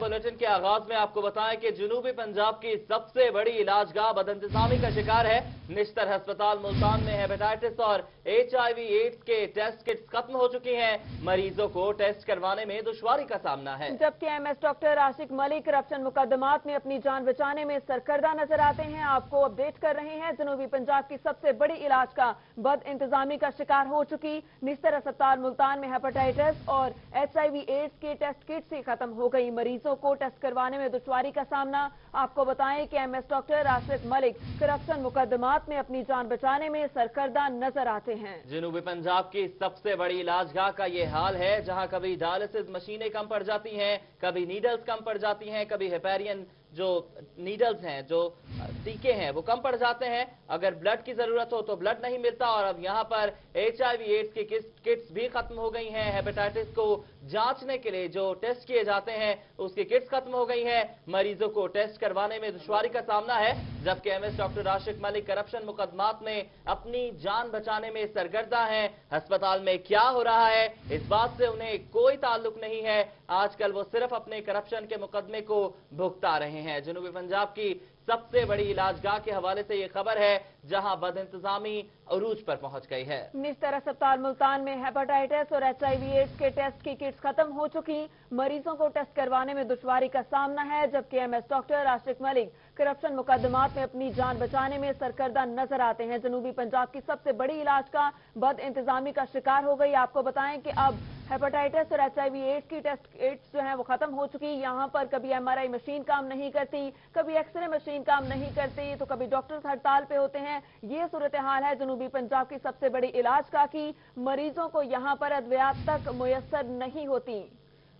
Bulletin کے آغاز میں آپ کو بتائیں کہ جنوبی پنجاب کی سب سے بڑی علاج بدانتظامی بد انتظامی کا شکار ہے۔ نشتر ہسپتال ملتان میں ہیپیٹائٹس اور ایچ آئی وی ایٹس کے ٹیسٹ کٹس ختم ہو چکی ہیں۔ مریضوں کو ٹیسٹ کروانے میں دشواری کا سامنا ہے۔ جبکہ ایم ایس ڈاکٹر عاشق ملک کرپشن مقدمات میں اپنی جان بچانے میں سرکردہ نظر آتے ہیں۔ آپ کو اپڈیٹ کر رہے ہیں، جنوبی پنجاب کی سب سے بڑی علاج کا بد انتظامی کا شکار ہو چکی۔ نشتر ہسپتال ملتان میں ہیپیٹائٹس اور ایچ آئی وی ایٹس کے ٹیسٹ کٹس ہی ختم ہو گئی۔ مریضوں ملازمتوں کو ٹیسٹ کروانے میں دشواری کا سامنا۔ آپ کو بتائیں کہ M S doctor Rashid Malik corruption مقدمات میں اپنی جان بچانے میں سرکردہ نظر آتے ہیں۔ جنوبی پنجاب کی سب سے بڑی علاج گاہ کا یہ حال ہے، جہاں کبھی ڈالسز مشینیں کم پڑ جاتی ہیں، کبھی نیڈلز کم پڑ جاتی ہیں، کبھی ہیپیرین جو نیڈلز ہیں، جو ٹیکے ہیں، وہ کم پڑ جاتے ہیں۔ اگر بلڈ کی ضرورت ہو تو بلڈ نہیں ملتا اور اب یہاں پر ایچ آئی وی ایڈس کی کٹس بھی ختم ہو گئی ہیں۔ ہیپیٹائٹس کو جانچنے کے لیے جو ٹیسٹ کیے جاتے ہیں، اس کی کٹس ختم ہو گئی ہیں۔ مریضوں کو ٹیسٹ کروانے میں دشواری کا سامنا ہے، جبکہ M S doctor Rashid Malik corruption مقدمات میں اپنی جان بچانے میں سرگردہ ہیں۔ ہسپتال میں کیا ہو رہا ہے؟ اس بات سے انہیں کوئی تعلق نہیں ہے۔ آج کل وہ صرف اپنے کرپشن کے مقدمے کو بھگتا رہے ہیں۔ ہیں۔ جنوبی پنجاب کی سب سے بڑی علاج گاہ کے حوالے سے یہ خبر ہے، جہاں بد انتظامی عروج پر پہنچ گئی ہے۔ نشتر اسپتال ملتان میں ہیپاٹائٹس اور ایچ آئی وی ایڈس کے ٹیسٹ کی کٹس ختم ہو چکی۔ مریضوں کو ٹیسٹ کروانے میں دشواری کا سامنا ہے، جبکہ M S doctor Rashid Malik corruption مقدمات میں اپنی جان بچانے میں سرکردہ نظر آتے ہیں۔ جنوبی پنجاب کی سب سے بڑی علاج کا بد انتظامی کا شکار ہو گئی۔ آپ کو بتائیں کہ اب ہیپاٹائٹس اور ایچ آئی وی ایڈ کی ٹیسٹ ایڈس جو ہیں وہ ختم ہو چکی۔ یہاں پر کبھی ایم آر آئی مشین کام نہیں کرتی، کبھی ایکس رے مشین کام نہیں کرتی، تو کبھی ڈاکٹرز ہڑتال پہ ہوتے ہیں۔ یہ صورتحال ہے جنوبی پنجاب کی سب سے بڑی علاج کا کی۔ مریضوں کو یہاں پر ادویات تک میسر نہیں ہوتی۔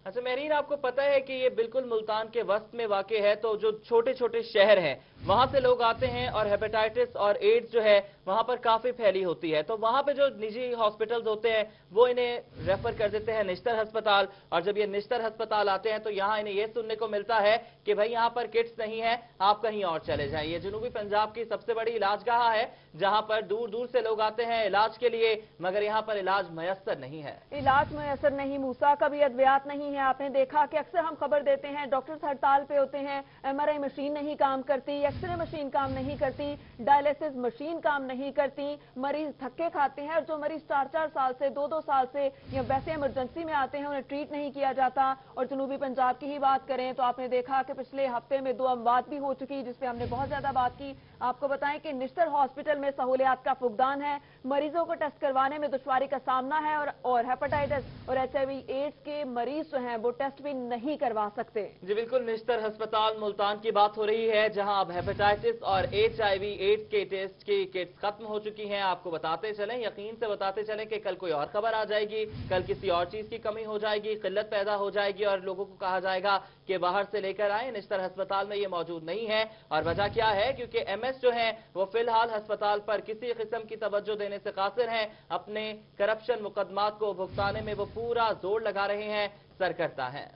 اچھا مہرین، آپ کو پتہ ہے کہ یہ بالکل ملتان کے وسط میں واقع ہے، تو جو چھوٹے چھوٹے شہر ہیں وہاں سے لوگ آتے ہیں اور ہیپیٹائٹس اور ایڈز جو ہے وہاں پر کافی پھیلی ہوتی ہے۔ تو وہاں پہ جو نجی ہاسپٹلز ہوتے ہیں، وہ انہیں ریفر کر دیتے ہیں نشتر ہسپتال۔ اور جب یہ نشتر ہسپتال آتے ہیں تو یہاں انہیں یہ سننے کو ملتا ہے کہ بھائی یہاں پر کٹس نہیں ہے آپ کہیں اور چلے جائیں۔ یہ جنوبی پنجاب کی سب سے بڑی علاج گاہ ہے، جہاں پر دور دور سے لوگ آتے ہیں علاج کے لیے، مگر یہاں پر علاج میسر نہیں ہے۔ علاج میسر نہیں موسا کا بھی ادویات نہیں ہے۔ آپ نے دیکھا کہ اکثر ہم خبر دیتے ہیں، ڈاکٹرز ہڑتال پہ ہوتے ہیں، ایم آر آئی مشین نہیں کام کرتی ایکسرے مشین کام نہیں کرتی ڈائلیسز مشین کام نہیں کرتی، مریض دھکے کھاتے ہیں اور جو مریض چار چار سال سے دو دو سال سے یا ویسے ایمرجنسی میں آتے ہیں، انہیں ٹریٹ نہیں کیا جاتا۔ اور جنوبی پنجاب کی ہی بات کریں تو آپ نے دیکھا کہ پچھلے ہفتے میں دو اموات بھی ہو چکی جس پہ ہم نے بہت زیادہ بات کی۔ آپ کو بتائیں کہ نشتر ہاسپٹل میں سہولیات کا فقدان ہے، مریضوں کو ٹیسٹ کروانے میں دشواری کا سامنا ہے اور ہیپٹائٹس ہیپاٹائٹس اور ایچ آئی وی ایڈز کے مریض جو ہیں وہ ٹیسٹ بھی نہیں کروا سکتے۔ جی بالکل، نشتر ہسپتال ملتان کی بات ہو رہی ہے، جہاں اب ہیپاٹائٹس اور ایچ آئی وی ایڈز کے ٹیسٹ کی کٹس ختم ہو چکی ہیں۔ آپ کو بتاتے چلیں، یقین سے بتاتے چلیں کہ کل کوئی اور خبر آ جائے گی، کل کسی اور چیز کی کمی ہو جائے گی، قلت پیدا ہو جائے گی اور لوگوں کو کہا جائے گا کہ باہر سے لے کر آئیں۔ نشتر ہسپتال میں یہ موجود نہیں ہے۔ اور وجہ کیا ہے؟ کیونکہ ایم ایس جو ہیں وہ فی الحال ہسپتال پر کسی قسم کی توجہ دینے سے قاصر ہیں، اپنے کرپشن مقدمات کو بھکتانے میں وہ پورا زور لگا رہے ہیں، سر کرتا ہے۔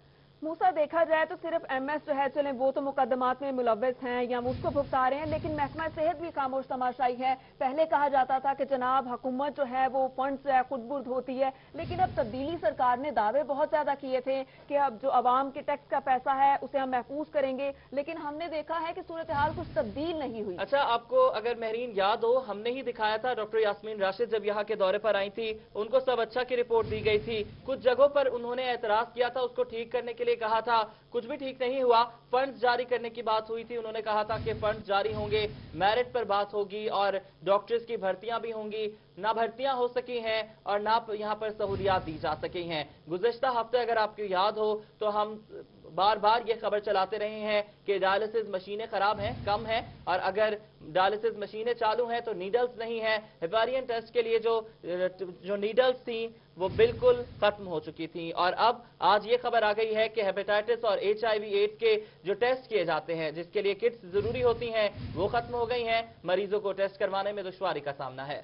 موسا، دیکھا جائے تو صرف ایم ایس جو ہے، چلیں، وہ تو مقدمات میں ملوث ہیں یا اس کو بھگتا رہے ہیں، لیکن محکمہ صحت بھی خاموش تماشائی ہے۔ پہلے کہا جاتا تھا کہ جناب، حکومت جو ہے، وہ فنڈ ہے، خود برد ہوتی ہے، لیکن اب تبدیلی سرکار نے دعوے بہت زیادہ کیے تھے کہ اب جو عوام کے ٹیکس کا پیسہ ہے، اسے ہم محفوظ کریں گے۔ لیکن ہم نے دیکھا ہے کہ صورتحال کچھ تبدیل نہیں ہوئی۔ اچھا آپ کو اگر مہرین یاد ہو، ہم نے ہی دکھایا تھا، ڈاکٹر یاسمین راشد جب یہاں کے دورے پر آئی تھی ان کو سب اچھا کی رپورٹ دی گئی تھی۔ کچھ جگہوں پر انہوں نے اعتراض کیا تھا، اس کو ٹھیک کرنے کے لیے لیے کہا تھا، کچھ بھی ٹھیک نہیں ہوا، فنڈز جاری کرنے کی بات ہوئی تھی، انہوں نے کہا تھا کہ فنڈز جاری ہوں گے، میرٹ پر بات ہوگی اور ڈاکٹرز کی بھرتیاں بھی ہوں گی۔ نہ بھرتیاں ہو سکی ہیں اور نہ یہاں پر سہولیات دی جا سکی ہیں۔ گزشتہ ہفتے اگر آپ کو یاد ہو تو ہم بار بار یہ خبر چلاتے رہے ہیں کہ ڈائلسز مشینیں خراب ہیں، کم ہیں، اور اگر ڈائلسز مشینیں چالو ہیں تو نیڈلز نہیں ہیں۔ ہیپارین ٹیسٹ کے لیے جو نیڈلز تھیں، وہ بالکل ختم ہو چکی تھیں۔ اور اب آج یہ خبر آ گئی ہے کہ ہیپیٹائٹس اور ایچ آئی وی ایڈ کے جو ٹیسٹ کیے جاتے ہیں، جس کے لیے کٹس ضروری ہوتی ہیں، وہ ختم ہو گئی ہیں۔ مریضوں کو ٹیسٹ کروانے میں دشواری کا سامنا ہے۔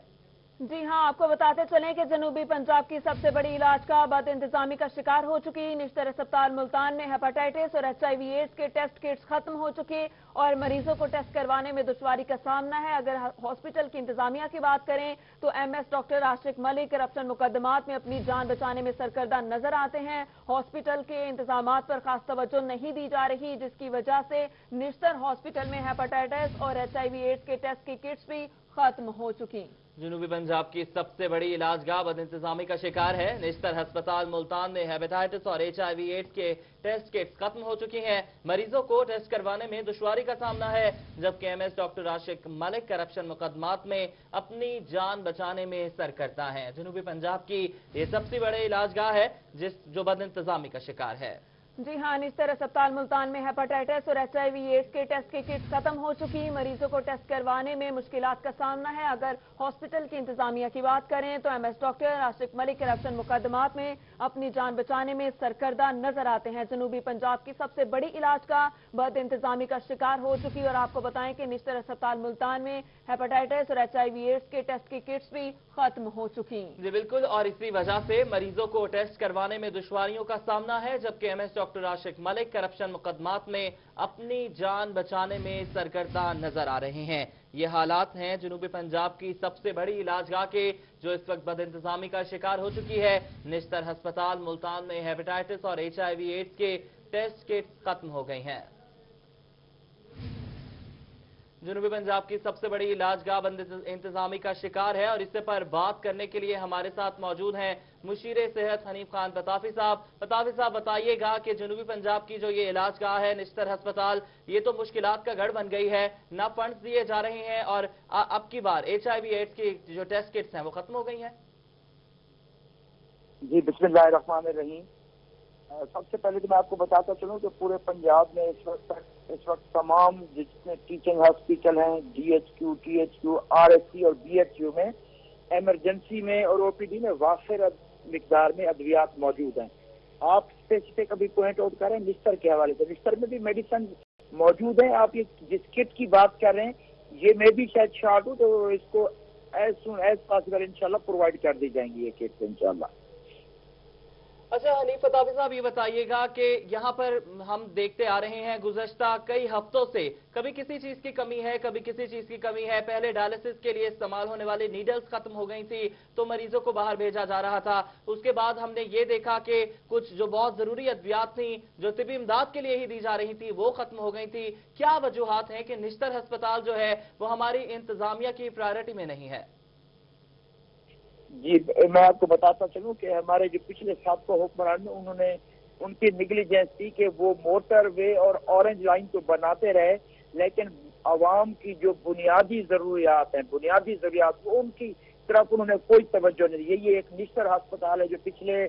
جی ہاں آپ کو بتاتے چلیں کہ جنوبی پنجاب کی سب سے بڑی علاج کا بد انتظامی کا شکار ہو چکی۔ نشتر اسپتال ملتان میں ہیپاٹائٹس اور ایچ آئی وی ایڈس کے ٹیسٹ کٹس ختم ہو چکے اور مریضوں کو ٹیسٹ کروانے میں دشواری کا سامنا ہے۔ اگر ہاسپٹل کی انتظامیہ کی بات کریں تو ایم ایس ڈاکٹر عاشق ملک کرپشن مقدمات میں اپنی جان بچانے میں سرکردہ نظر آتے ہیں۔ ہاسپٹل کے انتظامات پر خاص توجہ نہیں دی جا رہی، جس کی وجہ سے نشتر ہاسپٹل میں ہیپاٹائٹس اور ایچ آئی وی ایڈس کے ٹیسٹ کی کٹس بھی ختم ہو چکی جنوبی پنجاب کی سب سے بڑی علاج گاہ بد انتظامی کا شکار ہے۔ نشتر ہسپتال ملتان میں ہیپیٹائٹس اور ایچ آئی وی ایٹ کے ٹیسٹ کٹس ختم ہو چکی ہیں۔ مریضوں کو ٹیسٹ کروانے میں دشواری کا سامنا ہے، جبکہ M S doctor Rashid Malik corruption مقدمات میں اپنی جان بچانے میں سر کرتا ہے۔ جنوبی پنجاب کی یہ سب سے بڑے علاج گاہ ہے، جس جو بد انتظامی کا شکار ہے۔ جی ہاں نشتر اسپتال ملتان میں ہیپاٹائٹس اور ایچ آئی وی ایڈس کے ٹیسٹ کے کٹ ختم ہو چکی مریضوں کو ٹیسٹ کروانے میں مشکلات کا سامنا ہے۔ اگر ہاسپٹل کی انتظامیہ کی بات کریں تو ایم ایس ڈاکٹر آشک ملک کرپشن مقدمات میں اپنی جان بچانے میں سرکردہ نظر آتے ہیں۔ جنوبی پنجاب کی سب سے بڑی علاج کا بد انتظامی کا شکار ہو چکی اور آپ کو بتائیں کہ نشتر اسپتال ملتان میں ہیپاٹائٹس اور ایچ آئی وی ایڈس کے ٹیسٹ کی کٹس بھی ختم ہو چکی جی بالکل، اور اسی وجہ سے مریضوں کو ٹیسٹ کروانے میں دشواریوں کا سامنا ہے، جبکہ ایم ایس ڈاکٹر ڈاکٹر عاشق ملک کرپشن مقدمات میں اپنی جان بچانے میں سرگردہ نظر آ رہے ہیں۔ یہ حالات ہیں جنوبی پنجاب کی سب سے بڑی علاج گاہ کے، جو اس وقت بد انتظامی کا شکار ہو چکی ہے۔ نشتر ہسپتال ملتان میں ہیپیٹائٹس اور ایچ آئی وی ایٹس کے ٹیسٹ کٹ ختم ہو گئی ہیں۔ جنوبی پنجاب کی سب سے بڑی علاج گاہ انتظامی کا شکار ہے اور اس پر بات کرنے کے لیے ہمارے ساتھ موجود ہیں مشیر صحت حنیف خان پتافی صاحب۔ پتافی صاحب، بتائیے گا کہ جنوبی پنجاب کی جو یہ علاج گاہ ہے، نشتر ہسپتال، یہ تو مشکلات کا گھڑ بن گئی ہے۔ نہ فنڈز دیے جا رہے ہیں اور اب کی بار ایچ آئی وی ایٹس کی جو ٹیسٹ کٹس ہیں وہ ختم ہو گئی ہیں۔ جی بسم اللہ الرحمن الرحیم۔ سب سے پہلے تو میں آپ کو بتاتا چلوں کہ پورے پنجاب میں اس وقت تک اس وقت تمام جتنے ٹیچنگ ہاسپٹل ہیں D H Q T H Q R S C اور بی ایچ کیو میں ایمرجنسی میں اور او پی ڈی میں وافر مقدار میں ادویات موجود ہیں۔ آپ اسپیسیفک ابھی پوائنٹ آؤٹ کر رہے ہیں بستر کے حوالے سے۔ بستر میں بھی میڈیسن موجود ہیں۔ آپ یہ جس کٹ کی بات کر رہے ہیں، یہ میں بھی شاید شارٹ ہوں تو اس کو ایز سون ایز پاسبل انشاءاللہ پرووائڈ کر دی جائیں گی یہ کٹ انشاءاللہ۔ اچھا حنیف فتافی صاحب، یہ بتائیے گا کہ یہاں پر ہم دیکھتے آ رہے ہیں گزشتہ کئی ہفتوں سے کبھی کسی چیز کی کمی ہے، کبھی کسی چیز کی کمی ہے۔ پہلے ڈائلسس کے لیے استعمال ہونے والے نیڈلز ختم ہو گئی تھی تو مریضوں کو باہر بھیجا جا رہا تھا۔ اس کے بعد ہم نے یہ دیکھا کہ کچھ جو بہت ضروری ادویات تھیں، جو طبی امداد کے لیے ہی دی جا رہی تھی وہ ختم ہو گئی تھی کیا وجوہات ہیں کہ نشتر ہسپتال جو ہے، وہ ہماری انتظامیہ کی پرائرٹی میں نہیں ہے؟ جی میں آپ کو بتاتا چلوں کہ ہمارے جو پچھلے سابقہ حکمران انہوں نے ان کی نگلیجنس تھی کہ وہ موٹر وے اور اورنج لائن تو بناتے رہے، لیکن عوام کی جو بنیادی ضروریات ہیں، بنیادی ضروریات، وہ ان کی طرف انہوں نے کوئی توجہ نہیں دی۔ یہ ایک نشتر ہسپتال ہے جو پچھلے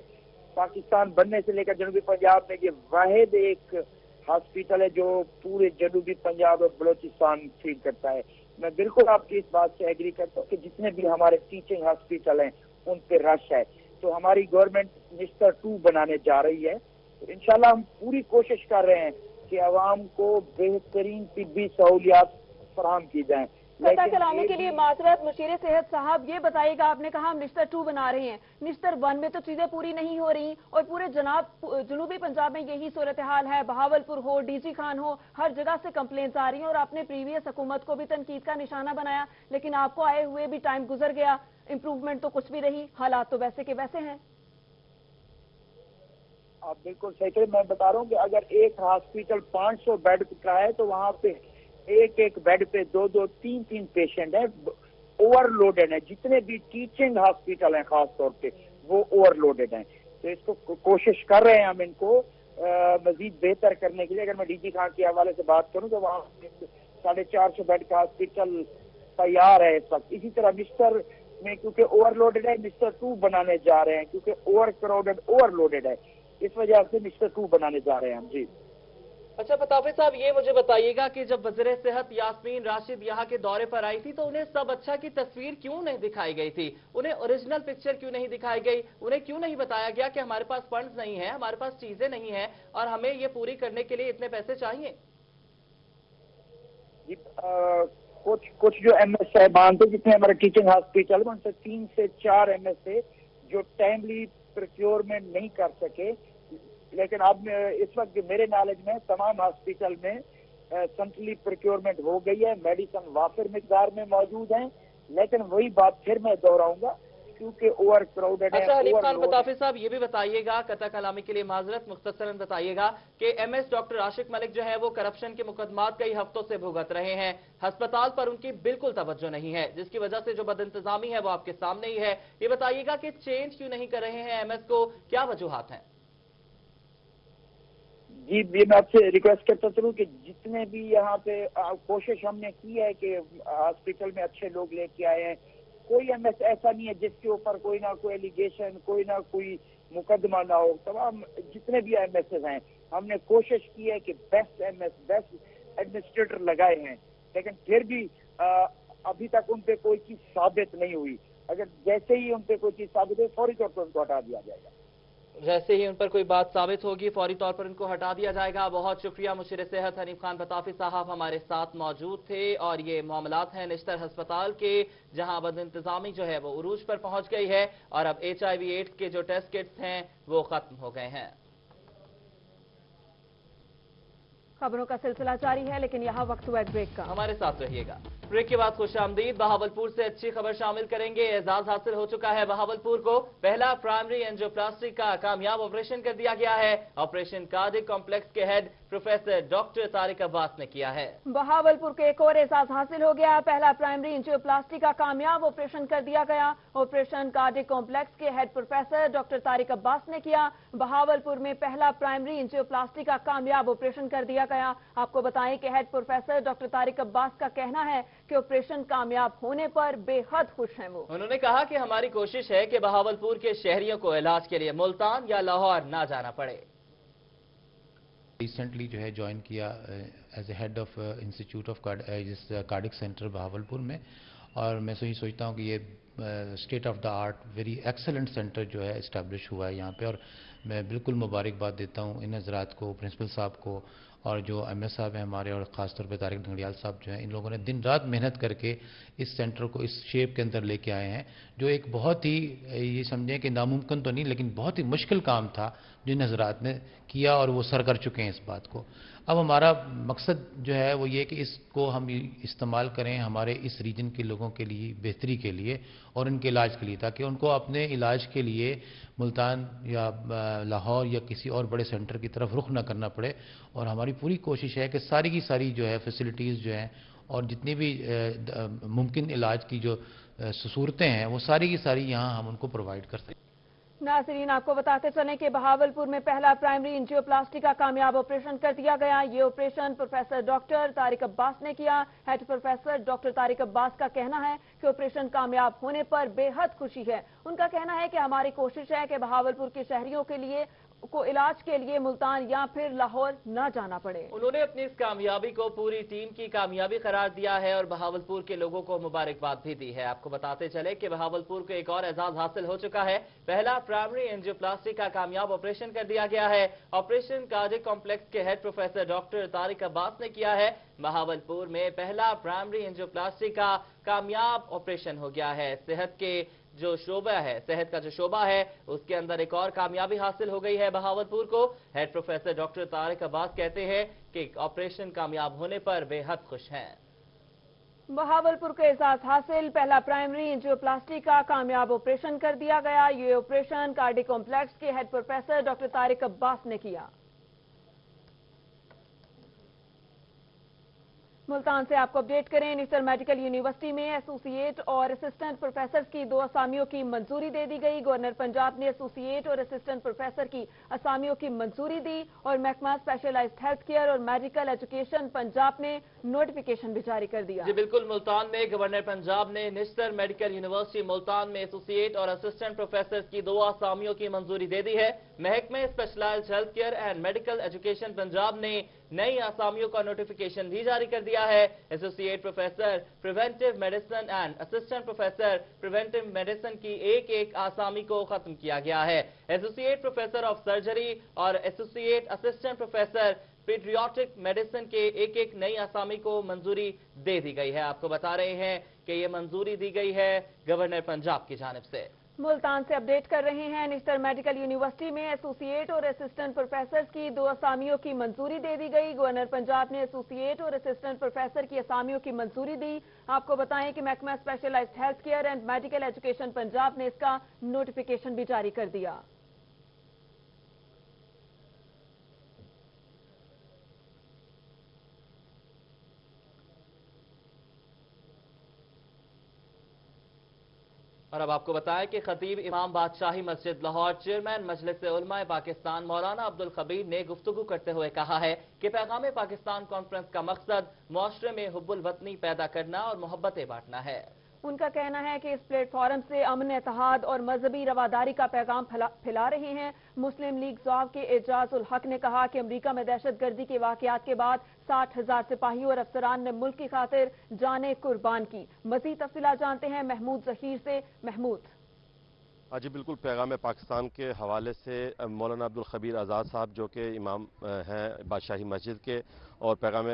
پاکستان بننے سے لے کر جنوبی پنجاب میں یہ واحد ایک ہاسپٹل ہے جو پورے جنوبی پنجاب اور بلوچستان فیل کرتا ہے۔ میں بالکل آپ کی اس بات سے ایگری کرتا ہوں کہ جتنے بھی ہمارے ٹیچنگ ہاسپٹل ہیں، ان پہ رش ہے۔ تو ہماری گورنمنٹ مسٹر ٹو بنانے جا رہی ہے۔ انشاءاللہ ہم پوری کوشش کر رہے ہیں کہ عوام کو بہترین طبی سہولیات فراہم کی جائیں۔ پتہ چلانے کے لیے معذرت مشیر صحت صاحب یہ بتائیے گا آپ نے کہا ہم نشتر ٹو بنا رہے ہیں۔ نشتر ون میں تو چیزیں پوری نہیں ہو رہی اور پورے جناب جنوبی پنجاب میں یہی صورتحال ہے۔ بہاول پور ہو ڈی جی خان ہو ہر جگہ سے کمپلینٹس آ رہی ہیں اور آپ نے پریویس حکومت کو بھی تنقید کا نشانہ بنایا۔ لیکن آپ کو آئے ہوئے بھی ٹائم گزر گیا۔ امپروومنٹ تو کچھ بھی رہی حالات تو ویسے کے ویسے ہیں۔ آپ بالکل صحیح میں بتا رہا ہوں کہ اگر ایک ہاسپٹل پانچ سو بیڈ کا ہے تو وہاں پہ ایک ایک بیڈ پہ دو دو تین تین پیشنٹ ہیں، اوور لوڈڈ ہیں۔ جتنے بھی ٹیچنگ ہاسپٹل ہیں خاص طور پہ، وہ اوور لوڈڈ ہیں۔ تو اس کو کوشش کر رہے ہیں ہم ان کو مزید بہتر کرنے کے لیے۔ اگر میں ڈی جی خان کے حوالے سے بات کروں تو وہاں ساڑھے چار سو بیڈ کا ہاسپٹل تیار ہے اس وقت۔ اسی طرح مسٹر میں کیونکہ اوور لوڈڈ ہے، مسٹر ٹو بنانے جا رہے ہیں کیونکہ اوور کراؤڈڈ اوور لوڈڈ ہے۔ اس وجہ سے مسٹر ٹو بنانے جا رہے ہیں ہم جی۔ اچھا پتافی صاحب، یہ مجھے بتائیے گا کہ جب وزیر صحت یاسمین راشد یہاں کے دورے پر آئی تھی تو انہیں سب اچھا کی تصویر کیوں نہیں دکھائی گئی تھی؟ انہیں اوریجنل پکچر کیوں نہیں دکھائی گئی؟ انہیں کیوں نہیں بتایا گیا کہ ہمارے پاس فنڈز نہیں ہیں، ہمارے پاس چیزیں نہیں ہیں اور ہمیں یہ پوری کرنے کے لیے اتنے پیسے چاہیے؟ جی، کچھ کچھ جو ایم ایس صاحبان تھے جتنے ہمارے ٹیچنگ ہاسپٹل ان سے تین سے چار ایم ایس ہے جو ٹائملی پرکیورمنٹ نہیں کر سکے لیکن اب اس وقت میرے نالج میں تمام ہاسپٹل میں سنٹرلی پرکیورمنٹ ہو گئی ہے میڈیسن وافر مقدار میں موجود ہیں لیکن وہی بات پھر میں دہراؤں گا کیونکہ اوور کراؤڈڈ ہے خان بطافی صاحب یہ بھی بتائیے گا قطع کلامی کے لیے معذرت مختصراً بتائیے گا کہ ایم ایس ڈاکٹر عاشق ملک جو ہے وہ کرپشن کے مقدمات کئی ہفتوں سے بھگت رہے ہیں۔ ہسپتال پر ان کی بالکل توجہ نہیں ہے جس کی وجہ سے جو بد انتظامی ہے وہ آپ کے سامنے ہی ہے۔ یہ بتائیے گا کہ چینج کیوں نہیں کر رہے ہیں ایم ایس کو؟ کیا وجوہات ہیں؟ جی یہ میں آپ سے ریکویسٹ کرتا چلوں کہ جتنے بھی یہاں پہ کوشش ہم نے کی ہے کہ ہاسپٹل میں اچھے لوگ لے کے آئے ہیں۔ کوئی ایم ایس ایسا نہیں ہے جس کے اوپر کوئی نہ کوئی ایلیگیشن کوئی نہ کوئی مقدمہ نہ ہو۔ تمام جتنے بھی ایم ایس ایس ہیں، ہم نے کوشش کی ہے کہ best M S best administrator لگائے ہیں۔ لیکن پھر بھی ابھی تک ان پہ کوئی چیز ثابت نہیں ہوئی۔ اگر جیسے ہی ان پہ کوئی چیز ثابت ہوئی، فوری طور پر ان کو ہٹا دیا جائے گا۔ جیسے ہی ان پر کوئی بات ثابت ہوگی، فوری طور پر ان کو ہٹا دیا جائے گا۔ بہت شکریہ مشیر صحت حنیف خان بطافی صاحب ہمارے ساتھ موجود تھے اور یہ معاملات ہیں نشتر ہسپتال کے، جہاں بد انتظامی جو ہے وہ عروج پر پہنچ گئی ہے اور اب ایچ آئی وی ایٹ کے جو ٹیسٹ کٹس ہیں وہ ختم ہو گئے ہیں۔ خبروں کا سلسلہ جاری ہے، لیکن یہاں وقت ہوا بریک کا۔ ہمارے ساتھ رہیے گا۔ بریک کے بعد خوش آمدید، بہاولپور سے اچھی خبر شامل کریں گے۔ اعزاز حاصل ہو چکا ہے بہاولپور کو۔ پہلا پرائمری انجو پلاسٹک کا کامیاب آپریشن کر دیا گیا ہے۔ آپریشن کارڈک کمپلیکس کے head professor doctor Tariq Abbas نے کیا ہے۔ بہاول پور کو ایک اور اعزاز حاصل ہو گیا۔ پہلا پرائمری انجیو پلاسٹی کا کامیاب آپریشن کر دیا گیا۔ آپریشن کارڈک کمپلیکس کے head professor doctor Tariq Abbas نے کیا۔ بہاول پور میں پہلا پرائمری انجیو پلاسٹی کا کامیاب آپریشن کر دیا گیا۔ آپ کو بتائیں کہ head professor doctor Tariq Abbas کا کہنا ہے کہ آپریشن کامیاب ہونے پر بے حد خوش ہیں وہ۔ انہوں نے کہا کہ ہماری کوشش ہے کہ بہاول پور کے شہریوں کو علاج کے لیے ملتان یا لاہور نہ جانا پڑے۔ ریسنٹلی جو ہے جوائن کیا as a head of institute of cardiac centre Bahawalpur میں۔ اور میں یہی سوچتا ہوں کہ یہ state of the art very excellent centre جو ہے اسٹیبلش ہوا ہے یہاں پہ۔ اور میں بالکل مبارکباد دیتا ہوں ان حضرات کو پرنسپل صاحب کو۔ اور جو ایم ایس صاحب ہیں ہمارے اور خاص طور پہ طارق ڈھنگڑیال صاحب جو ہیں، ان لوگوں نے دن رات محنت کر کے اس سینٹر کو اس شیپ کے اندر لے کے آئے ہیں، جو ایک بہت ہی، یہ سمجھیں کہ ناممکن تو نہیں، لیکن بہت ہی مشکل کام تھا جن حضرات نے کیا اور وہ سر کر چکے ہیں اس بات کو۔ اب ہمارا مقصد جو ہے وہ یہ کہ اس کو ہم استعمال کریں ہمارے اس ریجن کے لوگوں کے لیے، بہتری کے لیے اور ان کے علاج کے لیے، تاکہ ان کو اپنے علاج کے لیے ملتان یا لاہور یا کسی اور بڑے سینٹر کی طرف رخ نہ کرنا پڑے اور ہماری پوری کوشش ہے کہ ساری کی ساری جو ہے فیسلٹیز جو ہیں اور جتنی بھی ممکن علاج کی جو صورتیں ہیں وہ ساری کی ساری یہاں ہم ان کو پرووائڈ کر سکیں۔ ناظرین، آپ کو بتاتے چلیں کہ بہاولپور میں پہلا پرائمری انجیو پلاسٹی کا کامیاب آپریشن کر دیا گیا۔ یہ operation professor doctor Tariq Abbas نے کیا۔ Head professor doctor Tariq Abbas کا کہنا ہے کہ آپریشن کامیاب ہونے پر بے حد خوشی ہے۔ ان کا کہنا ہے کہ ہماری کوشش ہے کہ بہاولپور کے شہریوں کے لیے کو علاج کے لیے ملتان یا پھر لاہور نہ جانا پڑے۔ انہوں نے اپنی اس کامیابی کو پوری ٹیم کی کامیابی قرار دیا ہے اور بہاولپور کے لوگوں کو مبارکباد بھی دی ہے۔ آپ کو بتاتے چلے کہ بہاولپور کو ایک اور اعزاز حاصل ہو چکا ہے۔ پہلا پرائمری انجیو پلاسٹک کا کامیاب آپریشن کر دیا گیا ہے۔ آپریشن کارڈ کمپلیکس کے head professor doctor Tariq Abbas نے کیا ہے۔ بہاولپور میں پہلا پرائمری انجیو پلاسٹک کا کامیاب آپریشن ہو گیا ہے۔ صحت کے جو شعبہ ہے، صحت کا جو شعبہ ہے، اس کے اندر ایک اور کامیابی حاصل ہو گئی ہے بہاول پور کو۔ Head professor doctor Tariq Abbas کہتے ہیں کہ آپریشن کامیاب ہونے پر بے حد خوش ہیں۔ بہاول پور کو اعزاز حاصل، پہلا پرائمری انجیو پلاسٹی کا کامیاب آپریشن کر دیا گیا۔ یہ آپریشن کارڈی کمپلیکس کے head professor doctor Tariq Abbas نے کیا۔ ملتان سے آپ کو اپڈیٹ کریں نیسر میڈیکل یونیورسٹی میں ایسوسی اور اسسٹنٹ پروفیسر کی دو اسامیوں کی منظوری دے دی گئی۔ گورنر پنجاب نے ایسوسی اور اسسٹنٹ پروفیسر کی اسامیوں کی منظوری دی اور محکمہ اسپیشلائزڈ ہیلتھ کیئر اور میڈیکل ایجوکیشن پنجاب نے نوٹفیکیشن بھی جاری کر دیا۔ جی بالکل، ملتان میں گورنر پنجاب نے نیسر میڈیکل یونیورسٹی ملتان میں ایسوسی اور اسسٹنٹ پروفیسر کی دو اسامیوں کی منظوری دے دی ہے۔ محکمہ specialized health care and medical education Punjab نے نئی آسامیوں کا نوٹیفکیشن بھی جاری کر دیا ہے۔ Associate professor preventive medicine and assistant professor preventive medicine کی ایک ایک آسامی کو ختم کیا گیا ہے۔ اسوسییٹ پروفیسر آف سرجری اور associate assistant professor paediatric medicine کے ایک ایک نئی آسامی کو منظوری دے دی گئی ہے۔ آپ کو بتا رہے ہیں کہ یہ منظوری دی گئی ہے گورنر پنجاب کی جانب سے۔ ملتان سے اپڈیٹ کر رہے ہیں۔ نشتر میڈیکل یونیورسٹی میں ایسوسی اور اسسٹنٹ پروفیسر کی دو اسامیوں کی منظوری دے دی گئی۔ گورنر پنجاب نے ایسوسی اور اسسٹنٹ پروفیسر کی اسامیوں کی منظوری دی۔ آپ کو بتائیں کہ محکمہ specialized health care and medical education Punjab نے اس کا نوٹیفیکیشن بھی جاری کر دیا۔ اور اب آپ کو بتائیں کہ خطیب امام بادشاہی مسجد لاہور چیئرمین، مجلس علماء پاکستان مولانا عبدالخبیر نے گفتگو کرتے ہوئے کہا ہے کہ پیغام پاکستان کانفرنس کا مقصد معاشرے میں حب الوطنی پیدا کرنا اور محبتیں بانٹنا ہے۔ ان کا کہنا ہے کہ اس پلیٹ فارم سے امن، اتحاد اور مذہبی رواداری کا پیغام پھیلا رہے ہیں۔ مسلم لیگ زاو کے اعجاز الحق نے کہا کہ امریکہ میں دہشت گردی کے واقعات کے بعد ساٹھ ہزار سپاہی اور افسران نے ملک کی خاطر جانے قربان کی۔ مزید تفصیلات جانتے ہیں محمود زخیر سے۔ محمود۔ آجی بالکل۔ پیغام پاکستان کے حوالے سے مولانا عبدالخبیر آزاد صاحب جو کہ امام ہیں بادشاہی مسجد کے اور پیغام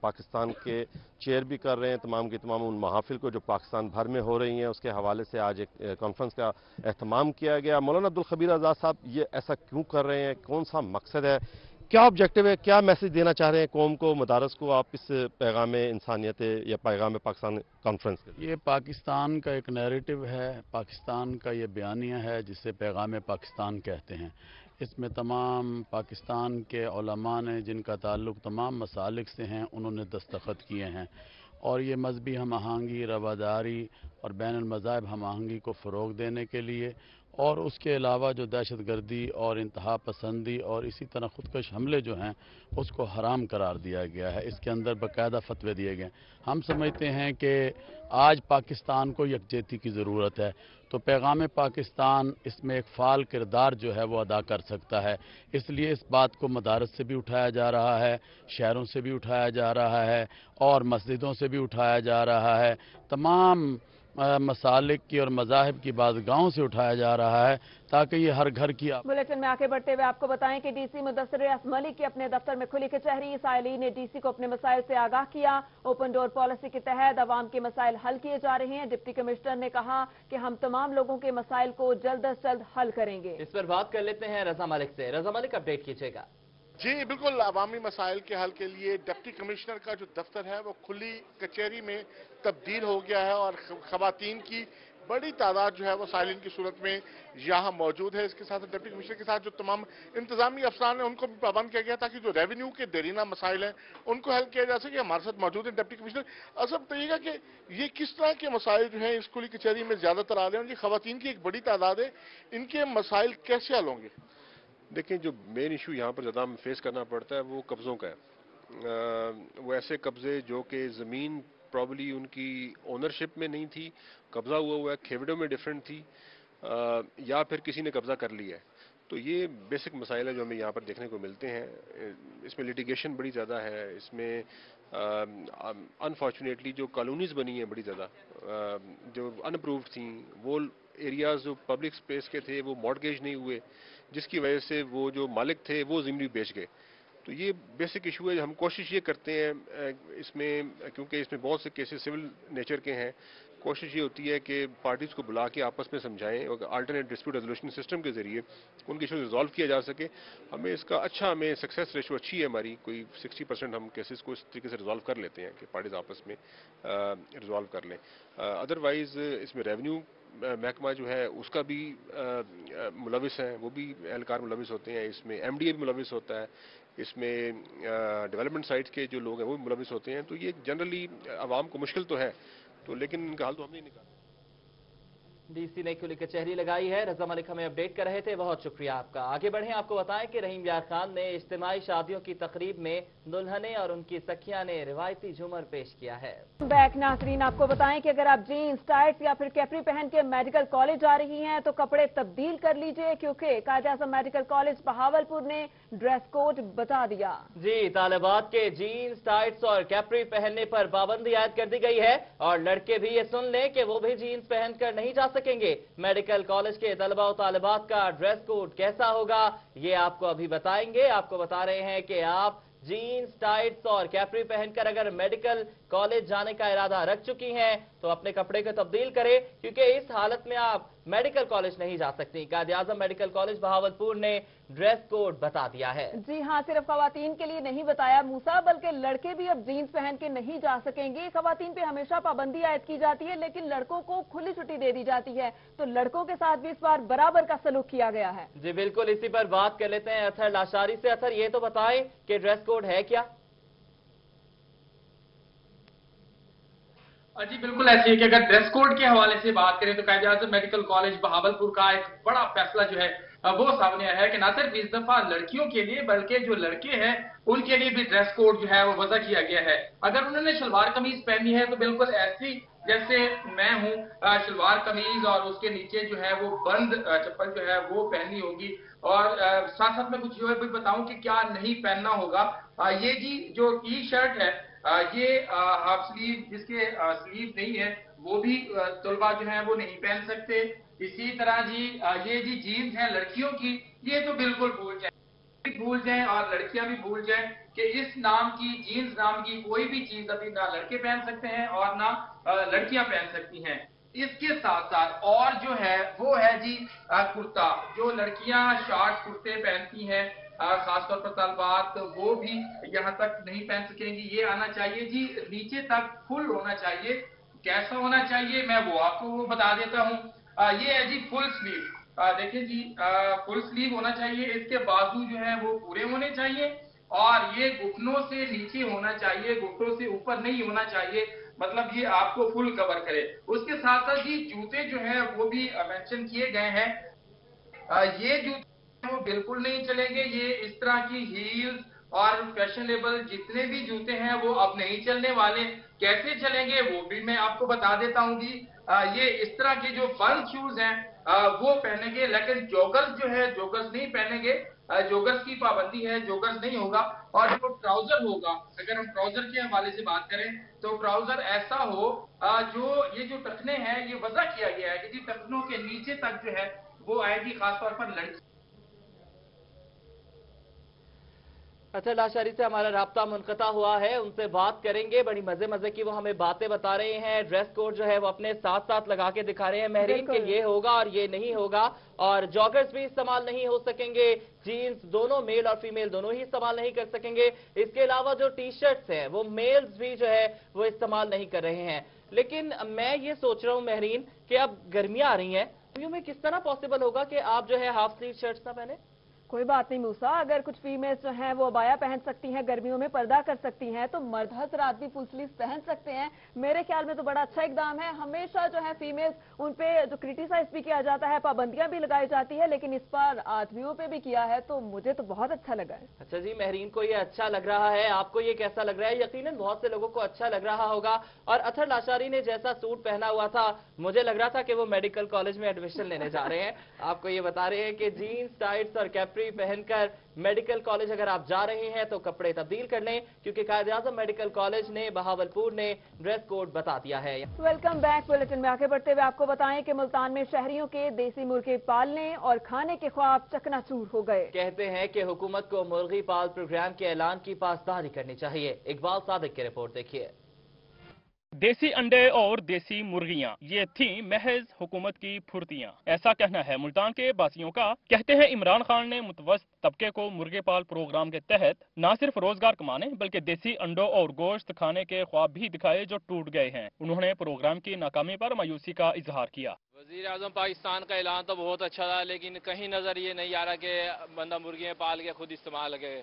پاکستان کے چیئر بھی کر رہے ہیں، تمام کی تمام ان محافل کو جو پاکستان بھر میں ہو رہی ہیں، اس کے حوالے سے آج ایک کانفرنس کا اہتمام کیا گیا۔ مولانا عبدالخبیر آزاد صاحب، یہ ایسا کیوں کر رہے ہیں؟ کون سا مقصد ہے؟ کیا آبجیکٹیو ہے؟ کیا میسج دینا چاہ رہے ہیں قوم کو، مدارس کو آپ اس پیغام انسانیت یا پیغام پاکستان کانفرنس کے یہ پاکستان کا ایک نیریٹو ہے، پاکستان کا یہ بیانیہ ہے، جسے پیغام پاکستان کہتے ہیں۔ اس میں تمام پاکستان کے علماء نے جن کا تعلق تمام مسالک سے ہیں، انہوں نے دستخط کیے ہیں۔ اور یہ مذہبی ہم آہنگی رواداری اور بین المذاہب ہم آہنگی کو فروغ دینے کے لیے اور اس کے علاوہ جو دہشت گردی اور انتہا پسندی اور اسی طرح خودکش حملے جو ہیں، اس کو حرام قرار دیا گیا ہے۔ اس کے اندر باقاعدہ فتوے دیے گئے۔ ہم سمجھتے ہیں کہ آج پاکستان کو یکجہتی کی ضرورت ہے۔ تو پیغام پاکستان اس میں ایک فعال کردار جو ہے وہ ادا کر سکتا ہے۔ اس لیے اس بات کو مدارس سے بھی اٹھایا جا رہا ہے، شہروں سے بھی اٹھایا جا رہا ہے اور مسجدوں سے بھی اٹھایا جا رہا ہے۔ تمام مسالک کی اور مذاہب کی بعض گاؤں سے اٹھایا جا رہا ہے تاکہ یہ ہر گھر کیا بلیٹن میں آگے بڑھتے ہوئے آپ کو بتائیں کہ ڈی سی مدثر ملک کے اپنے دفتر میں کھلی کچہری سائلی نے ڈی سی کو اپنے مسائل سے آگاہ کیا۔ اوپن ڈور پالیسی کے تحت عوام کے مسائل حل کیے جا رہے ہیں۔ ڈپٹی کمشنر نے کہا کہ ہم تمام لوگوں کے مسائل کو جلد از جلد حل کریں گے۔ اس پر بات کر لیتے ہیں رضا ملک سے۔ رضا ملک اپڈیٹ کیجیے گا۔ جی بالکل، عوامی مسائل کے حل کے لیے ڈپٹی کمشنر کا جو دفتر ہے، وہ کھلی کچہری میں تبدیل ہو گیا ہے اور خواتین کی بڑی تعداد جو ہے وہ سائلین کی صورت میں یہاں موجود ہے۔ اس کے ساتھ ڈپٹی کمشنر کے ساتھ جو تمام انتظامی افسران ہیں، ان کو بھی پابند کیا گیا تاکہ جو ریونیو کے دیرینہ مسائل ہیں، ان کو حل کیا جا سکے۔ ہمارے ساتھ موجود ہیں ڈپٹی کمشنر۔ اصل بتائیے گا کہ یہ کس طرح کے مسائل جو ہیں اس کھلی کچہری میں زیادہ تر آ رہے ہیں؟ یہ خواتین کی ایک بڑی تعداد ہے، ان کے مسائل کیسے حل ہوں گے؟ دیکھیں، جو مین ایشو یہاں پر زیادہ ہمیں فیس کرنا پڑتا ہے، وہ قبضوں کا ہے۔ وہ ایسے قبضے جو کہ زمین پرابلی ان کی اونرشپ میں نہیں تھی، قبضہ ہوا ہوا ہے، کھیوڑوں میں ڈیفرنٹ تھی یا پھر کسی نے قبضہ کر لیا ہے۔ تو یہ بیسک مسائل ہے جو ہمیں یہاں پر دیکھنے کو ملتے ہیں۔ اس میں لٹیگیشن بڑی زیادہ ہے، اس میں انفارچونیٹلی جو کالونیز بنی ہیں بڑی زیادہ جو انپروفڈ تھیں، وہ ایریاز جو پبلک سپیس کے تھے، وہ مارڈگیج نہیں ہوئے۔ جس کی وجہ سے وہ جو مالک تھے وہ زمینی بیچ گئے۔ تو یہ بیسک ایشو ہے، ہم کوشش یہ کرتے ہیں اس میں، کیونکہ اس میں بہت سے کیسز سول نیچر کے ہیں، کوشش یہ ہوتی ہے کہ پارٹیز کو بلا کے آپس میں سمجھائیں اور آلٹرنیٹ ڈسپیوٹ ریزولوشن سسٹم کے ذریعے ان کے ایشوز ریزالو کیا جا سکے۔ ہمیں اس کا اچھا ہمیں سکسیس ریشو اچھی ہے ہماری، کوئی سکسٹی پرسینٹ ہم کیسز کو اس طریقے سے ریزالو کر لیتے ہیں کہ پارٹیز آپس میں ریزالو کر لیں۔ ادروائز اس میں ریونیو محکمہ جو ہے، اس کا بھی ملوث ہیں، وہ بھی اہلکار ملوث ہوتے ہیں۔ اس میں ایم ڈی اے بھی ملوث ہوتا ہے۔ اس میں ڈیولپمنٹ سائٹ کے جو لوگ ہیں، وہ بھی ملوث ہوتے ہیں۔ تو یہ جنرلی عوام کو مشکل تو ہے، تو لیکن ان کا حال تو ہم نہیں نکالتے ڈی سی نے کھلے کے چہری لگائی ہے؟ رضا ملک ہمیں اپڈیٹ کر رہے تھے بہت شکریہ آپ کا۔ آگے بڑھیں آپ کو بتائیں کہ رحیم یار خان نے اجتماعی شادیوں کی تقریب میں دلہنے اور ان کی سکھیاں نے روایتی جھومر پیش کیا ہے۔ بیک ناظرین آپ کو بتائیں کہ اگر آپ جینس ٹائٹس یا پھر کیپری پہن کے میڈیکل کالج آ رہی ہیں تو کپڑے تبدیل کر لیجیے کیونکہ قائد میڈیکل کالج بہاولپور نے ڈریس کوڈ بتا دیا۔ جی طالبات کے جینس ٹائٹس اور کیپری پہننے پر پابندی عائد کر دی گئی ہے اور لڑکے بھی یہ سن لیں کہ وہ بھی جینس پہن کر نہیں جا سکتے۔ سکیں گے۔ میڈیکل کالج کے طلبہ و طالبات کا ڈریس کوڈ کیسا ہوگا، یہ آپ کو ابھی بتائیں گے۔ آپ کو بتا رہے ہیں کہ آپ جینز ٹائٹس اور کیپری پہن کر اگر میڈیکل کالج جانے کا ارادہ رکھ چکی ہیں تو اپنے کپڑے کو تبدیل کرے کیونکہ اس حالت میں آپ میڈیکل کالج نہیں جا سکتی۔ قائد اعظم میڈیکل کالج بہاول پور نے ڈریس کوڈ بتا دیا ہے۔ جی ہاں صرف خواتین کے لیے نہیں بتایا موسا بلکہ لڑکے بھی اب جینز پہن کے نہیں جا سکیں گے۔ خواتین پہ ہمیشہ پابندی عائد کی جاتی ہے لیکن لڑکوں کو کھلی چھٹی دے دی جاتی ہے۔ تو لڑکوں کے ساتھ بھی اس بار برابر کا سلوک کیا گیا ہے۔ جی بالکل اسی پر بات کر لیتے ہیں اثر لاشاری سے۔ اثر یہ تو بتائیں کہ ڈریس کوڈ ہے کیا؟ جی بالکل ایسی ہے کہ اگر ڈریس کوڈ کے حوالے سے بات کریں تو قائد اعظم میڈیکل کالج بہاول پور کا ایک بڑا فیصلہ جو ہے وہ سامنے آیا ہے کہ نہ صرف اس دفعہ لڑکیوں کے لیے بلکہ جو لڑکے ہیں، ان کے لیے بھی ڈریس کوڈ جو ہے وہ وضع کیا گیا ہے۔ اگر انہوں نے شلوار قمیض پہنی ہے تو بالکل ایسی، جیسے میں ہوں شلوار قمیض اور اس کے نیچے جو ہے وہ بند چپل جو ہے وہ پہنی ہوگی۔ اور ساتھ ساتھ میں کچھ جو ہے بھی بتاؤں کہ کیا نہیں پہننا ہوگا۔ یہ جی جو ٹی شرٹ ہے یہ ہاف سلیو، جس کے سلیو نہیں ہے وہ بھی طلبا جو ہیں، وہ نہیں پہن سکتے۔ اسی طرح جی یہ جی جینز ہیں لڑکیوں کی، یہ تو بالکل بھول جائیں۔ بھول جائیں اور لڑکیاں بھی بھول جائیں کہ اس نام کی، جینز نام کی کوئی بھی چیز ابھی نہ لڑکے پہن سکتے ہیں اور نہ لڑکیاں پہن سکتی ہیں۔ اس کے ساتھ ساتھ اور جو ہے، وہ ہے جی کرتا، جو لڑکیاں شارٹ کرتے پہنتی ہیں خاص طور پر طالبات وہ بھی یہاں تک نہیں پہن سکیں گی۔ یہ آنا چاہیے جی نیچے تک فل ہونا چاہیے۔ کیسا ہونا چاہیے؟ میں وہ آپ کو بتا دیتا ہوں۔ یہ ہے جی فل سلیو۔ دیکھیں جی فل سلیو ہونا چاہیے۔ اس کے بازو جو ہے وہ پورے ہونے چاہیے۔ اور یہ گھٹنوں سے نیچے ہونا چاہیے، گھٹنوں سے اوپر نہیں ہونا چاہیے۔ مطلب یہ آپ کو فل کور کرے۔ اس کے ساتھ ساتھ یہ جوتے جو ہیں وہ بھی مینشن کیے گئے ہیں۔ یہ جوتے وہ بالکل نہیں چلیں گے۔ یہ اس طرح کی ہیلز اور فیشنیبل جتنے بھی جوتے ہیں وہ اب نہیں چلنے والے۔ کیسے چلیں گے وہ بھی میں آپ کو بتا دیتا ہوں جی۔ گی یہ اس طرح کے جو فل شوز ہیں وہ پہنیں گے۔ لیکن جوگرز جو ہے جوگرز نہیں پہنیں گے۔ جوگرز کی پابندی ہے، جوگرز نہیں ہوگا اور جو ٹراؤزر ہوگا، اگر ہم ٹراؤزر کے حوالے سے بات کریں تو ٹراؤزر ایسا ہو جو یہ جو ٹکنے ہیں، یہ وضع کیا گیا ہے کہ جی تخنوں کے نیچے تک جو ہے وہ آئے گی، خاص طور پر لڑکی اچھا لاشاری سے ہمارا رابطہ منقطع ہوا ہے ان سے بات کریں گے بڑی مزے مزے کی وہ ہمیں باتیں بتا رہے ہیں۔ ڈریس کوڈ جو ہے وہ اپنے ساتھ ساتھ لگا کے دکھا رہے ہیں۔ مہرین کے یہ ہوگا اور یہ نہیں ہوگا۔ اور جاگرز بھی استعمال نہیں ہو سکیں گے۔ جینز دونوں میل اور فیمیل دونوں ہی استعمال نہیں کر سکیں گے۔ اس کے علاوہ جو ٹی شرٹس ہیں وہ میلز بھی جو ہے وہ استعمال نہیں کر رہے ہیں۔ لیکن میں یہ سوچ رہا ہوں مہرین کہ اب گرمیاں آ رہی ہیں میں کس طرح پاسبل ہوگا کہ آپ جو ہے ہاف سلیو شرٹس نہ پہنے کوئی بات نہیں موسا اگر کچھ فیمیلز جو ہیں وہ ابایا پہن سکتی ہیں، گرمیوں میں پردہ کر سکتی ہیں، تو مرد حضرات بھی پلسلیز پہن سکتے ہیں۔ میرے خیال میں تو بڑا اچھا اقدام ہے۔ ہمیشہ جو ہے فیمیلز ان پہ جو کرٹیسائز بھی کیا جاتا ہے، پابندیاں بھی لگائی جاتی ہے لیکن اس پر آدمیوں پہ بھی کیا ہے، تو مجھے تو بہت اچھا لگا ہے۔ اچھا جی مہرین کو یہ اچھا لگ رہا ہے۔ آپ کو یہ کیسا لگ رہا ہے؟ یقیناً بہت سے لوگوں کو اچھا لگ رہا ہوگا۔ اور اتھر لاشاری نے جیسا سوٹ پہنا ہوا تھا، مجھے لگ رہا تھا کہ وہ میڈیکل کالج میں ایڈمیشن لینے جا رہے ہیں۔ آپ کو یہ بتا رہے ہیں کہ جینس ٹائٹس اور کیپ ڈائپری پہن کر میڈیکل کالج اگر آپ جا رہے ہیں تو کپڑے تبدیل کر لیں کیونکہ قائد اعظم میڈیکل کالج نے بہاولپور نے ڈریس کوڈ بتا دیا ہے۔ ویلکم بیک بلٹن میں آگے بڑھتے ہوئے آپ کو بتائیں کہ ملتان میں شہریوں کے دیسی مرگی پالنے اور کھانے کے خواب چکنا چور ہو گئے۔ کہتے ہیں کہ حکومت کو مرغی پال پروگرام کے اعلان کی پاسداری کرنی چاہیے۔ اقبال صادق کی رپورٹ دیکھیے۔ دیسی انڈے اور دیسی مرغیاں، یہ تھیں محض حکومت کی پھرتیاں۔ ایسا کہنا ہے ملتان کے باسیوں کا۔ کہتے ہیں عمران خان نے متوسط طبقے کو مرغے پال پروگرام کے تحت نہ صرف روزگار کمانے بلکہ دیسی انڈوں اور گوشت کھانے کے خواب بھی دکھائے جو ٹوٹ گئے ہیں۔ انہوں نے پروگرام کی ناکامی پر مایوسی کا اظہار کیا۔ وزیر اعظم پاکستان کا اعلان تو بہت اچھا تھا لیکن کہیں نظر یہ نہیں آ رہا کہ بندہ مرغیاں پال کے خود استعمال کرے۔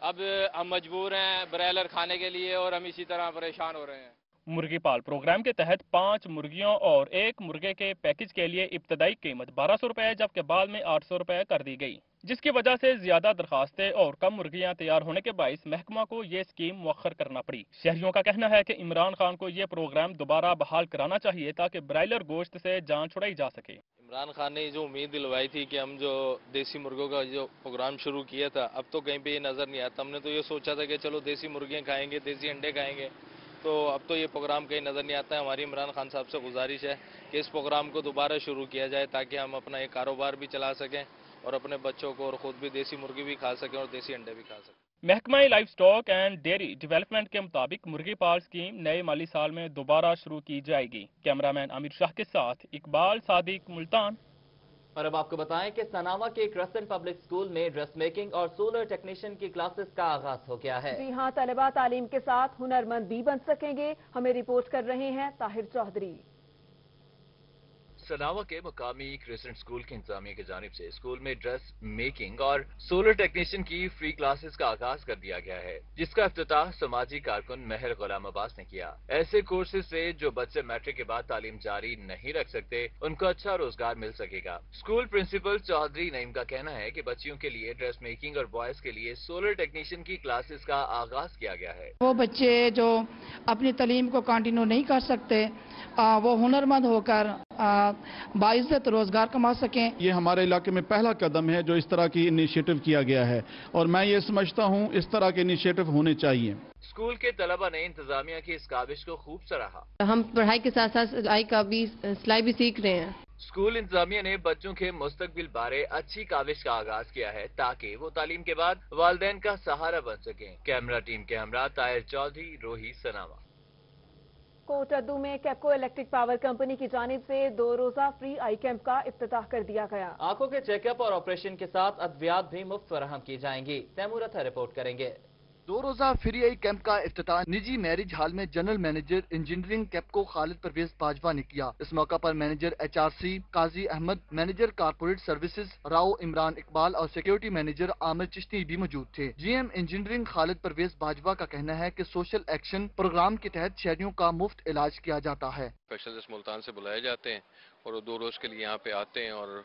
اب ہم مجبور ہیں برائلر کھانے کے لیے اور ہم اسی طرح پریشان ہو رہے ہیں۔ مرغی پال پروگرام کے تحت پانچ مرغیوں اور ایک مرغے کے پیکج کے لیے ابتدائی قیمت بارہ سو روپے، جبکہ بعد میں آٹھ سو روپے کر دی گئی، جس کی وجہ سے زیادہ درخواستیں اور کم مرغیاں تیار ہونے کے باعث محکمہ کو یہ اسکیم مؤخر کرنا پڑی۔ شہریوں کا کہنا ہے کہ عمران خان کو یہ پروگرام دوبارہ بحال کرانا چاہیے تاکہ برائلر گوشت سے جان چھڑائی جا سکے۔ عمران خان نے جو امید دلوائی تھی کہ ہم جو دیسی مرغوں کا جو پروگرام شروع کیا تھا، اب تو کہیں پہ یہ نظر نہیں آتا۔ ہم نے تو یہ سوچا تھا کہ چلو دیسی مرغیاں کھائیں گے، دیسی انڈے کھائیں گے۔ تو اب تو یہ پروگرام کہیں نظر نہیں آتا ہے۔ ہماری عمران خان صاحب سے گزارش ہے کہ اس پروگرام کو دوبارہ شروع کیا جائے تاکہ ہم اپنا یہ کاروبار بھی چلا سکیں اور اپنے بچوں کو اور خود بھی دیسی مرغی بھی کھا سکیں اور دیسی انڈے بھی کھا سکیں۔ محکمہ livestock and dairy development کے مطابق مرغی پال سکیم نئے مالی سال میں دوبارہ شروع کی جائے گی۔ کیمرامین مین شاہ کے ساتھ اقبال صادق ملتان۔ اور اب آپ کو بتائیں کہ سناوا کے کرسن پبلک اسکول میں ڈریس میکنگ اور سولر ٹیکنیشین کی کلاسز کا آغاز ہو گیا ہے۔ جی ہاں طلبہ تعلیم کے ساتھ ہنرمند بھی بن سکیں گے۔ ہمیں رپورٹ کر رہے ہیں طاہر چوہدری سناوا کے مقامی کریسنٹ اسکول کے انتظامیہ کی جانب سے اسکول میں ڈریس میکنگ اور سولر ٹیکنیشین کی فری کلاسز کا آغاز کر دیا گیا ہے جس کا افتتاح سماجی کارکن مہر غلام عباس نے کیا۔ ایسے کورسز سے جو بچے میٹرک کے بعد تعلیم جاری نہیں رکھ سکتے ان کو اچھا روزگار مل سکے گا۔ اسکول پرنسپل چودھری نعیم کا کہنا ہے کہ بچیوں کے لیے ڈریس میکنگ اور بوائز کے لیے سولر ٹیکنیشین کی کلاسز کا آغاز کیا گیا ہے۔ وہ بچے جو اپنی تعلیم کو کنٹینیو نہیں کر سکتے آ, وہ ہنر مند ہو کر باعزت روزگار کما سکیں۔ یہ ہمارے علاقے میں پہلا قدم ہے جو اس طرح کی انیشیٹو کیا گیا ہے۔ اور میں یہ سمجھتا ہوں اس طرح کے انیشیٹو ہونے چاہیے۔ اسکول کے طلبہ نے انتظامیہ کی اس کابش کو خوب سراہا۔ ہم پڑھائی کے ساتھ ساتھ کا بھی سلائی بھی سیکھ رہے ہیں۔ اسکول انتظامیہ نے بچوں کے مستقبل بارے اچھی کابش کا آغاز کیا ہے تاکہ وہ تعلیم کے بعد والدین کا سہارا بن سکیں۔ کیمرہ ٹیم کے ہمراہ تائر چودھری روحی سناوا کوٹ میں کیپکو الیکٹرک پاور کمپنی کی جانب سے دو روزہ فری آئی کیمپ کا افتتاح کر دیا گیا۔ آنکھوں کے چیک اپ اور آپریشن کے ساتھ ادویات بھی مفت فراہم کی جائیں گی۔ تیمورتھا رپورٹ کریں گے۔ دو روزہ فری آئی کیمپ کا افتتاح نجی میرج ہال میں جنرل مینیجر انجینئرنگ کیمپ کو خالد پرویز باجوا نے کیا۔ اس موقع پر manager H R C, Qazi Ahmed, manager corporate services Rao Imran Iqbal اور سیکیورٹی مینیجر عامر چشتی بھی موجود تھے۔ G M engineering Khalid Pervaiz Bajwa کا کہنا ہے کہ سوشل ایکشن پروگرام کے تحت شہریوں کا مفت علاج کیا جاتا ہے۔ اس ملتان سے بلائے جاتے ہیں اور وہ دو روز کے لیے یہاں پہ آتے ہیں اور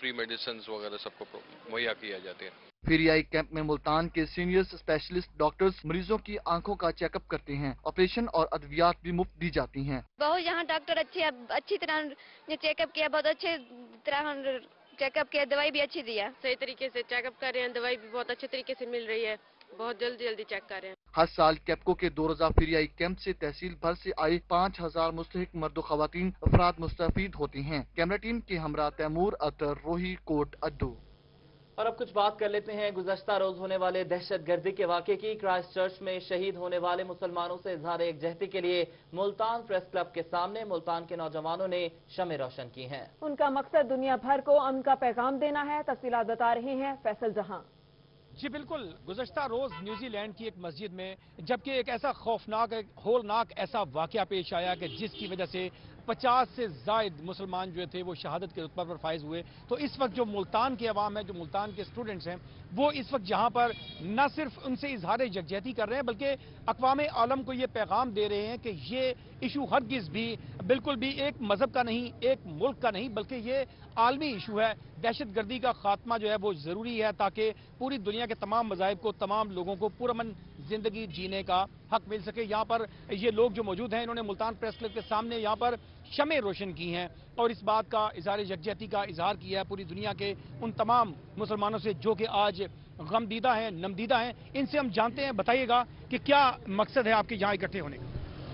فری میڈیسنز وغیرہ سب کو مہیا کیا جاتے ہیں۔ پیریائی کیمپ میں ملتان کے سینئر اسپیشلسٹ ڈاکٹرز مریضوں کی آنکھوں کا چیک اپ کرتے ہیں۔ آپریشن اور ادویات بھی مفت دی جاتی ہیں۔ بہت یہاں ڈاکٹر اچھے اچھی طرح نے چیک اپ کیا بہت اچھے طرح چیک اپ کیا دوائی بھی اچھی دیا صحیح طریقے سے چیک اپ کر رہے ہیں دوائی بھی بہت اچھے طریقے سے مل رہی ہے۔ بہت جلدی جلدی چیک کر رہے ہیں۔ ہر سال کیپکو کے دو روزہ فریائی کیمپ سے تحصیل بھر سے آئے پانچ ہزار مستحق مرد و خواتین افراد مستفید ہوتے ہیں۔ کیمرہ ٹیم کے ہمراہ تیمور اتر روہی کوٹ اڈو۔ اور اب کچھ بات کر لیتے ہیں۔ گزشتہ روز ہونے والے دہشت گردی کے واقعے کی کرائسٹ چرچ میں شہید ہونے والے مسلمانوں سے اظہار ایک جہتی کے لیے ملتان پریس کلب کے سامنے ملتان کے نوجوانوں نے شمع روشن کی ہیں۔ ان کا مقصد دنیا بھر کو امن کا پیغام دینا ہے تفصیلات بتا رہے ہیں فیصل جہاں۔ جی بالکل گزشتہ روز نیوزی لینڈ کی ایک مسجد میں جبکہ ایک ایسا خوفناک ایک ہولناک ایسا واقعہ پیش آیا کہ جس کی وجہ سے پچاس سے زائد مسلمان جو تھے وہ شہادت کے رتبہ پر فائز ہوئے۔ تو اس وقت جو ملتان کے عوام ہے جو ملتان کے اسٹوڈنٹس ہیں، وہ اس وقت جہاں پر نہ صرف ان سے اظہار جگجہتی کر رہے ہیں، بلکہ اقوام عالم کو یہ پیغام دے رہے ہیں کہ یہ ایشو ہرگز بھی بالکل بھی ایک مذہب کا نہیں، ایک ملک کا نہیں، بلکہ یہ عالمی ایشو ہے۔ دہشت گردی کا خاتمہ جو ہے وہ ضروری ہے تاکہ پوری دنیا کے تمام مذاہب کو، تمام لوگوں کو پورا من زندگی جینے کا حق مل سکے۔ یہاں پر یہ لوگ جو موجود ہیں، انہوں نے ملتان پریس کلب کے سامنے یہاں پر شمیں روشن کی ہیں اور اس بات کا اظہار یکجہتی کا اظہار کیا ہے۔ پوری دنیا کے ان تمام مسلمانوں سے جو کہ آج غم دیدہ ہیں، نمدیدہ ہیں، ان سے ہم جانتے ہیں۔ بتائیے گا کہ کیا مقصد ہے آپ کے یہاں اکٹھے ہونے کا؟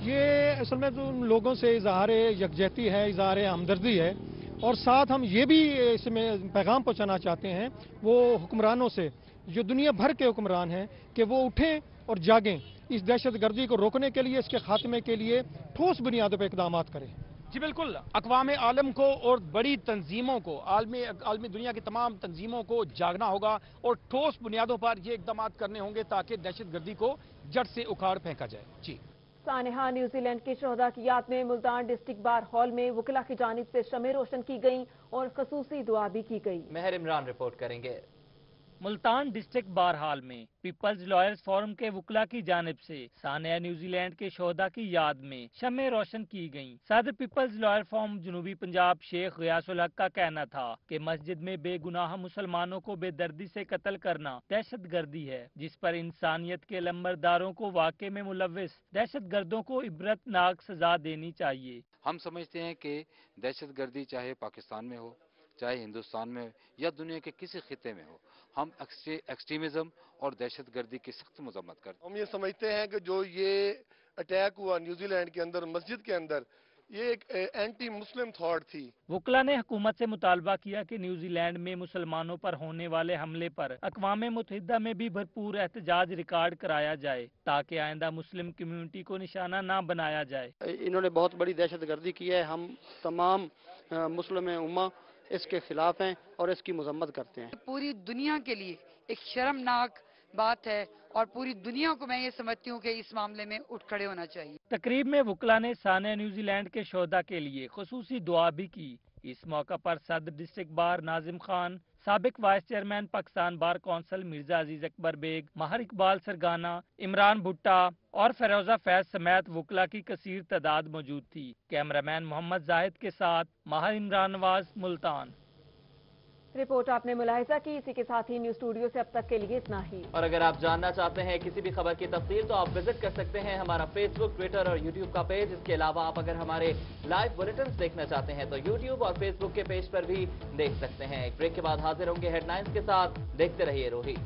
یہ اصل میں تو لوگوں سے اظہار یکجہتی ہے، اظہار ہمدردی ہے۔ اور ساتھ ہم یہ بھی اس میں پیغام پہنچانا چاہتے ہیں، وہ حکمرانوں سے، جو دنیا بھر کے حکمران ہیں، کہ وہ اٹھیں اور جاگیں۔ اس دہشت گردی کو روکنے کے لیے اس کے خاتمے کے لیے ٹھوس بنیادوں پہ اقدامات کریں۔ جی بالکل اقوام عالم کو اور بڑی تنظیموں کو عالمی عالمی دنیا کی تمام تنظیموں کو جاگنا ہوگا اور ٹھوس بنیادوں پر یہ اقدامات کرنے ہوں گے تاکہ دہشت گردی کو جڑ سے اکھاڑ پھینکا جائے۔ جی۔ سانحہ نیوزی لینڈ کے شہدا کی یاد میں ملتان ڈسٹرکٹ بار ہال میں وکلا کی جانب سے شمع روشن کی گئی اور خصوصی دعا بھی کی گئی۔ مہر عمران رپورٹ کریں گے۔ ملتان ڈسٹرکٹ بارحال میں پیپلز لائرز فورم کے وکلا کی جانب سے سانیہ نیوزی لینڈ کے شہدہ کی یاد میں شمع روشن کی گئیں۔ صدر پیپلز لائر فورم جنوبی پنجاب شیخ غیاس الحق کا کہنا تھا کہ مسجد میں بے گناہ مسلمانوں کو بے دردی سے قتل کرنا دہشت گردی ہے، جس پر انسانیت کے لمبرداروں کو واقع میں ملوث دہشت گردوں کو عبرت ناک سزا دینی چاہیے۔ ہم سمجھتے ہیں کہ دہشت گردی چاہے پاکستان میں ہو چاہے ہندوستان میں یا دنیا کے کسی خطے میں ہو ہم ایکسٹریمزم اور دہشت گردی کی سخت مذمت کرتے ہیں۔ ہم یہ سمجھتے ہیں کہ جو یہ اٹیک ہوا نیوزی لینڈ کے اندر مسجد کے اندر یہ ایک اینٹی مسلم تھاٹ تھی۔ وکلا نے حکومت سے مطالبہ کیا کہ نیوزی لینڈ میں مسلمانوں پر ہونے والے حملے پر اقوام متحدہ میں بھی بھرپور احتجاج ریکارڈ کرایا جائے تاکہ آئندہ مسلم کمیونٹی کو نشانہ نہ بنایا جائے۔ انہوں نے بہت بڑی دہشت گردی کی ہے۔ ہم تمام مسلم امہ اس کے خلاف ہیں اور اس کی مذمت کرتے ہیں۔ پوری دنیا کے لیے ایک شرمناک بات ہے اور پوری دنیا کو میں یہ سمجھتی ہوں کہ اس معاملے میں اٹھ کھڑے ہونا چاہیے۔ تقریب میں وکلا نے سانیہ نیوزی لینڈ کے شہدہ کے لیے خصوصی دعا بھی کی۔ اس موقع پر صدر ڈسٹرکٹ بار ناظم خان سابق vice chairman Pakistan bar council Mirza Aziz Akbar Baig, Mahir Iqbal Sargana Imran بھٹا اور فیروزہ فیض سمیت وکلا کی کثیر تعداد موجود تھی۔ کیمرامین محمد زاہد کے ساتھ ماہر عمران نواز، ملتان۔ رپورٹ آپ نے ملاحظہ کی، اسی کے ساتھ ہی نیوز اسٹوڈیو سے اب تک کے لیے اتنا ہی۔ اور اگر آپ جاننا چاہتے ہیں کسی بھی خبر کی تفصیل، تو آپ وزٹ کر سکتے ہیں ہمارا فیس بک، ٹویٹر اور یوٹیوب کا پیج، اس کے علاوہ آپ اگر ہمارے لائف بولٹنز دیکھنا چاہتے ہیں، تو یوٹیوب اور فیس بک کے پیج پر بھی دیکھ سکتے ہیں۔ ایک بریک کے بعد حاضر ہوں گے ہیڈ نائنز کے ساتھ، دیکھتے رہیے روحی۔